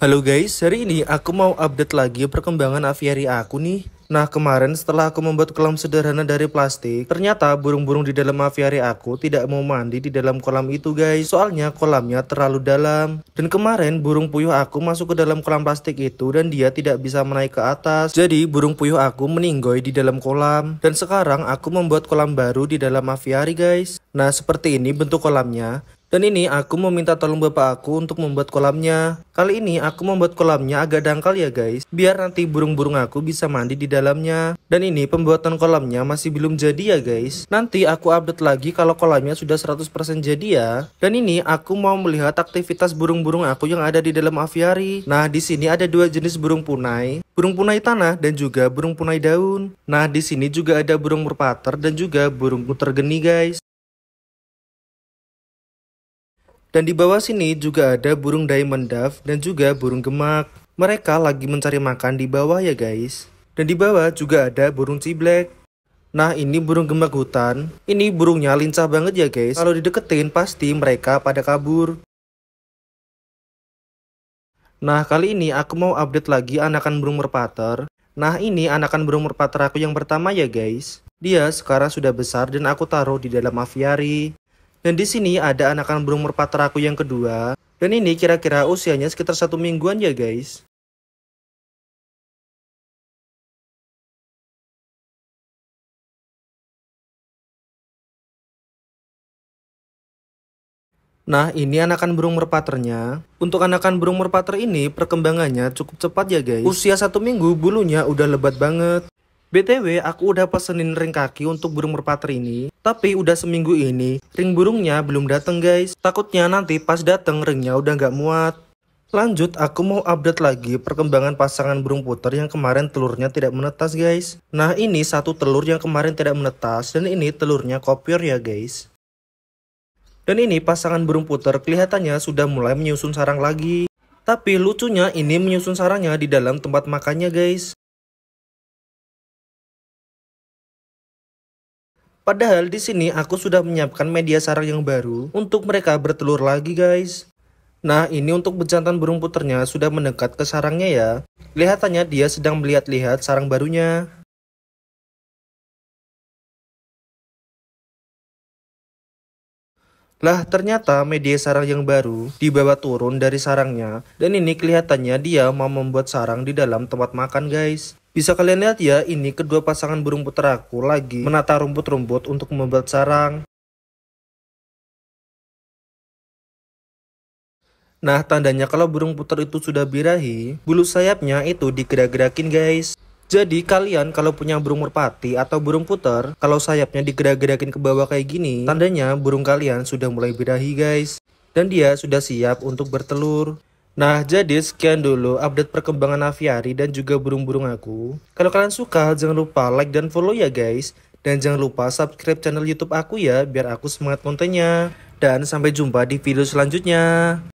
Halo guys, hari ini aku mau update lagi perkembangan aviary aku nih. Nah kemarin setelah aku membuat kolam sederhana dari plastik, ternyata burung-burung di dalam aviary aku tidak mau mandi di dalam kolam itu guys. Soalnya kolamnya terlalu dalam. Dan kemarin burung puyuh aku masuk ke dalam kolam plastik itu dan dia tidak bisa menaik ke atas. Jadi burung puyuh aku meninggoy di dalam kolam. Dan sekarang aku membuat kolam baru di dalam aviary guys. Nah seperti ini bentuk kolamnya. Dan ini aku meminta tolong bapak aku untuk membuat kolamnya. Kali ini aku membuat kolamnya agak dangkal ya guys. Biar nanti burung-burung aku bisa mandi di dalamnya. Dan ini pembuatan kolamnya masih belum jadi ya guys. Nanti aku update lagi kalau kolamnya sudah 100% jadi ya. Dan ini aku mau melihat aktivitas burung-burung aku yang ada di dalam aviary. Nah di sini ada dua jenis burung punai. Burung punai tanah dan juga burung punai daun. Nah di sini juga ada burung merpater dan juga burung puter geni guys. Dan di bawah sini juga ada burung diamond dove dan juga burung gemak. Mereka lagi mencari makan di bawah ya guys. Dan di bawah juga ada burung ciblek. Nah ini burung gemak hutan. Ini burungnya lincah banget ya guys. Kalau dideketin pasti mereka pada kabur. Nah kali ini aku mau update lagi anakan burung merpater. Nah ini anakan burung merpater aku yang pertama ya guys. Dia sekarang sudah besar dan aku taruh di dalam aviary. Dan di sini ada anakan burung merpati aku yang kedua. Dan ini kira-kira usianya sekitar satu mingguan ya guys. Nah, ini anakan burung merpaternya. Untuk anakan burung merpater ini, perkembangannya cukup cepat ya guys. Usia satu minggu, bulunya udah lebat banget. BTW, aku udah pesenin ring kaki untuk burung merpati ini. Tapi udah seminggu ini, ring burungnya belum dateng guys. Takutnya nanti pas dateng ringnya udah nggak muat. Lanjut, aku mau update lagi perkembangan pasangan burung puter yang kemarin telurnya tidak menetas guys. Nah ini satu telur yang kemarin tidak menetas dan ini telurnya kopior ya guys. Dan ini pasangan burung puter kelihatannya sudah mulai menyusun sarang lagi. Tapi lucunya ini menyusun sarangnya di dalam tempat makannya guys. Padahal di sini aku sudah menyiapkan media sarang yang baru untuk mereka bertelur lagi guys. Nah ini untuk bejantan burung puternya sudah mendekat ke sarangnya ya. Kelihatannya dia sedang melihat-lihat sarang barunya. Lah ternyata media sarang yang baru dibawa turun dari sarangnya dan ini kelihatannya dia mau membuat sarang di dalam tempat makan guys. Bisa kalian lihat ya, ini kedua pasangan burung puter aku lagi menata rumput-rumput untuk membuat sarang. Nah, tandanya kalau burung puter itu sudah birahi, bulu sayapnya itu digerak-gerakin guys. Jadi kalian kalau punya burung merpati atau burung puter, kalau sayapnya digerak-gerakin ke bawah kayak gini, tandanya burung kalian sudah mulai birahi guys. Dan dia sudah siap untuk bertelur. Nah, jadi sekian dulu update perkembangan aviari dan juga burung-burung aku. Kalau kalian suka, jangan lupa like dan follow ya guys. Dan jangan lupa subscribe channel YouTube aku ya, biar aku semangat kontennya. Dan sampai jumpa di video selanjutnya.